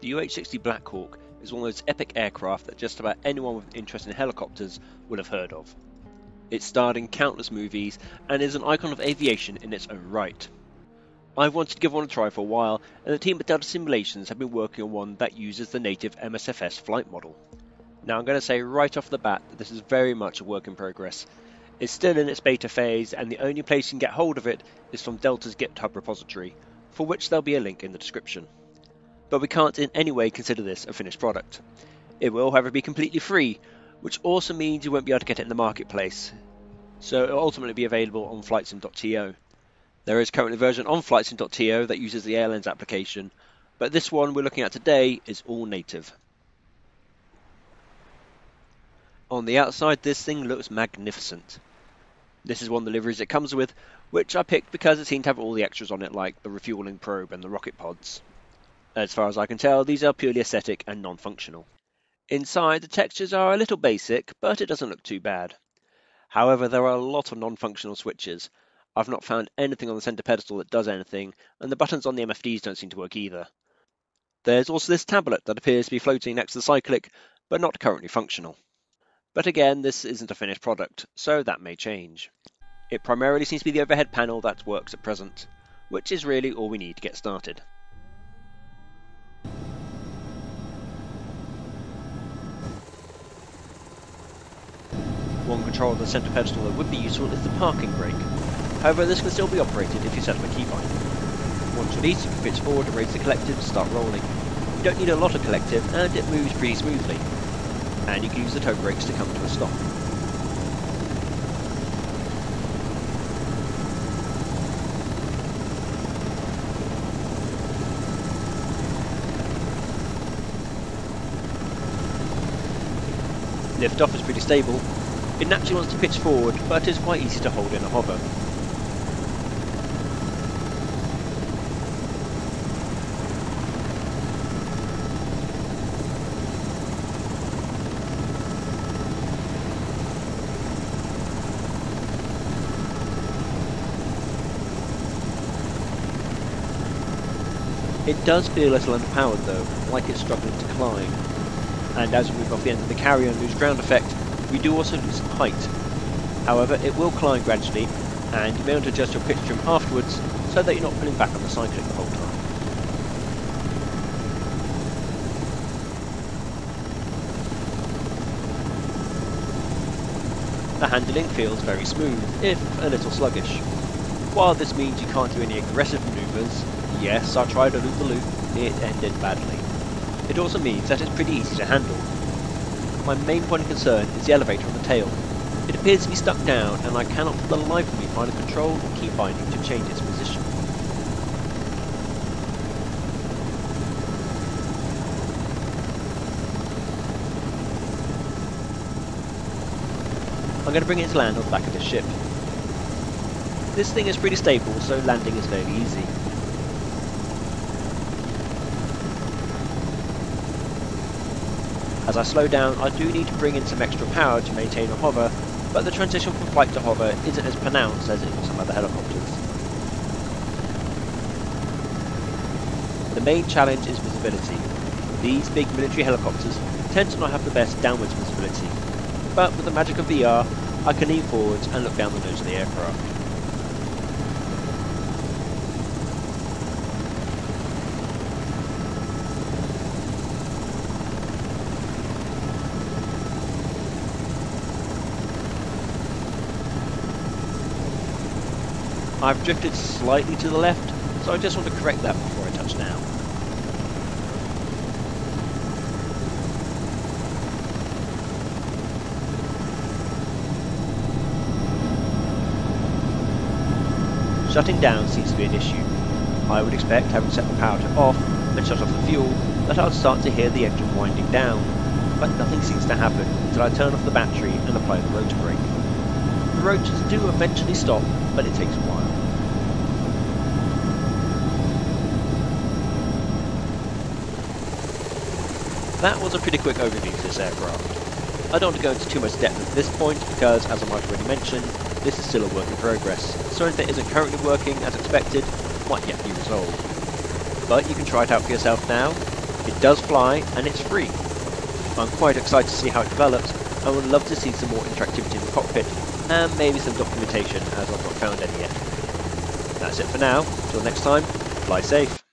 The UH-60 Black Hawk is one of those epic aircraft that just about anyone with interest in helicopters will have heard of. It's starred in countless movies and is an icon of aviation in its own right. I've wanted to give one a try for a while, and the team at Delta Simulations have been working on one that uses the native MSFS flight model. Now I'm going to say right off the bat that this is very much a work in progress. It's still in its beta phase, and the only place you can get hold of it is from Delta's GitHub repository, for which there'll be a link in the description but we can't in any way consider this a finished product. It will, however, be completely free, which also means you won't be able to get it in the marketplace. So it will ultimately be available on flightsim.to. There is currently a version on flightsim.to that uses the AirLens application, but this one we're looking at today is all native. On the outside, this thing looks magnificent. This is one of the liveries it comes with, which I picked because it seemed to have all the extras on it, like the refueling probe and the rocket pods. As far as I can tell, these are purely aesthetic and non-functional. Inside, the textures are a little basic, but it doesn't look too bad. However, there are a lot of non-functional switches. I've not found anything on the center pedestal that does anything, and the buttons on the MFDs don't seem to work either. There's also this tablet that appears to be floating next to the Cyclic, but not currently functional. But again, this isn't a finished product, so that may change. It primarily seems to be the overhead panel that works at present, which is really all we need to get started. One control of the centre pedestal that would be useful is the parking brake. However, this can still be operated if you set up a keybind. Once released, can pitch forward and raise the collective to start rolling. You don't need a lot of collective, and it moves pretty smoothly. And you can use the toe brakes to come to a stop. Lift off is pretty stable, it naturally wants to pitch forward, but is quite easy to hold in a hover. It does feel a little underpowered though, like it's struggling to climb. And as we move off the end of the carrier and lose ground effect, we do also lose some height. However, it will climb gradually, and you may want to adjust your pitch trim afterwards so that you're not pulling back on the Cyclic the whole time. The handling feels very smooth, if a little sluggish. While this means you can't do any aggressive maneuvers, yes, I tried a loop-the-loop, -loop, it ended badly. It also means that it's pretty easy to handle, my main point of concern is the elevator on the tail. It appears to be stuck down and I cannot for the life of me find a control or key binding to change its position. I'm going to bring it to land on the back of the ship. This thing is pretty stable, so landing is fairly easy. As I slow down, I do need to bring in some extra power to maintain a hover, but the transition from flight to hover isn't as pronounced as in some other helicopters. The main challenge is visibility. These big military helicopters tend to not have the best downwards visibility, but with the magic of VR, I can lean forwards and look down the nose of the aircraft. I've drifted slightly to the left, so I just want to correct that before I touch down. Shutting down seems to be an issue. I would expect, having set the power to off and shut off the fuel, that I would start to hear the engine winding down, but nothing seems to happen until I turn off the battery and apply the rotor brake. The rotors do eventually stop, but it takes a while. That was a pretty quick overview of this aircraft. I don't want to go into too much depth at this point because, as I might already mentioned, this is still a work in progress, so if it isn't currently working as expected might yet be resolved. But you can try it out for yourself now, It does fly and it's free. I'm quite excited to see how it develops and would love to see some more interactivity in the cockpit and maybe some documentation as I've not found any yet. That's it for now. Till next time, fly safe.